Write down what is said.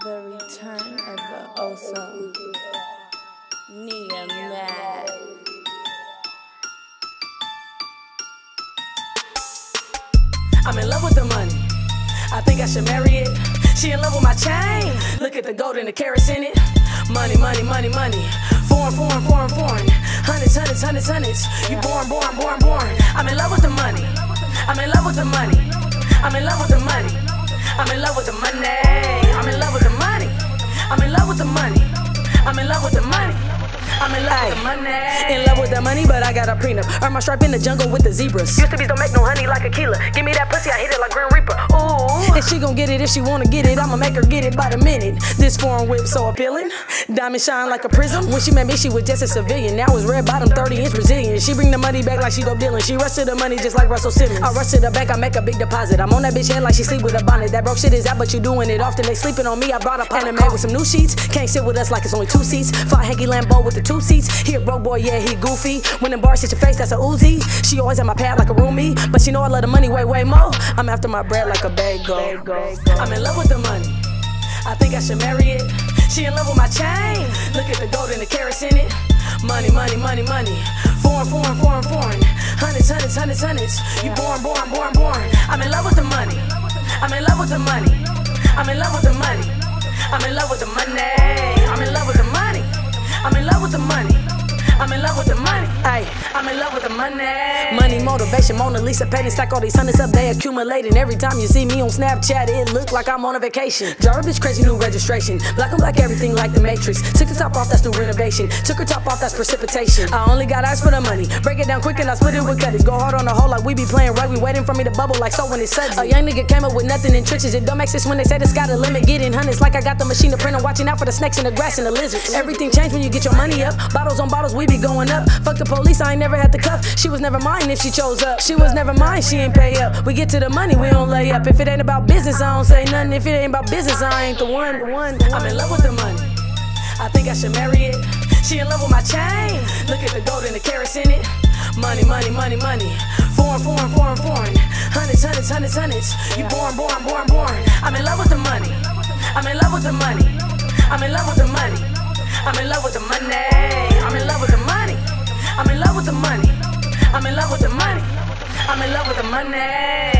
The return of the Oso. Nia Mack. I'm in love with the money. I think I should marry it. She in love with my chain. Look at the gold and the carats in it. Money, money, money, money. Foreign, foreign, foreign, foreign. Hundreds, hundreds, hundreds, hundreds. You born, born, born, born. I'm in love with the money. I'm in love with the money. I'm in love with the money. I'm in love with the money. Love with the money. I'm in love with the money. I'm in love with the money. In love with the money, but I got a prenup. Earn my stripe in the jungle with the zebras. Used to be don't make no honey like a killer. Give me that pussy, I hit it like Grim Reaper. Ooh. And she gon' get it if she wanna get it. I'ma make her get it by the minute. This foreign whip so appealing. Diamond shine like a prism. When she met me, she was just a civilian. Now it's red bottom, 30 inch Brazilian. She bring the money back like she go dealing. She rush to the money just like Russell Simmons. I rush to the bank, I make a big deposit. I'm on that bitch head like she sleep with a bonnet. That broke shit is out, but you doing it often. They sleeping on me. I brought a pot and with some new sheets. Can't sit with us like it's only two seats. Fought Hanky Lambo with the two seats. Here, broke boy, yeah, he goofy. When the bars hit your face, that's a Uzi. She always on my pad like a roomie. But she know I love the money way, way more. I'm after my bread like a bagel. I'm in love with the money. I think I should marry it. She in love with my chain. Look at the gold and the carats in it. Money, money, money, money. Foreign, foreign, foreign, foreign. Hundreds, hundreds, hundreds, hundreds. You born, born, born, born. I'm in love with the money. I'm in love with the money. I'm in love with the money. I'm in love with the money. I'm in love with the money. I'm in love with the money. I'm in love with boné. Motivation, Mona Lisa painting, stack all these hundreds up, they accumulating. Every time you see me on Snapchat, it look like I'm on a vacation. Jar bitch crazy new registration. Black on black, everything like the Matrix. Took the top off, that's new renovation. Took her top off, that's precipitation. I only got eyes for the money. Break it down quick and I split it with cutties. Go hard on the hole like we be playing rugby, waiting for me to bubble like so when it's sudsy. A young nigga came up with nothing in trenches. It don't make sense when they say the sky the limit. Getting hundreds like I got the machine to print. I'm watching out for the snakes and the grass and the lizards. Everything changed when you get your money up. Bottles on bottles, we be going up. Fuck the police, I ain't never had the cuff. She was never mine if she chose up. She was never mine, she ain't pay up. We get to the money, we don't lay up. If it ain't about business, I don't say nothing. If it ain't about business, I ain't the one. I'm in love with the money. I think I should marry it. She in love with my chain. Look at the gold and the carats in it. Money, money, money, money. Foreign, foreign, foreign, foreign. Hundreds, hundreds, hundreds, hundreds. You born, born, born, born. I'm in love with the money. I'm in love with the money. I'm in love with the money. I'm in love with the money. The money.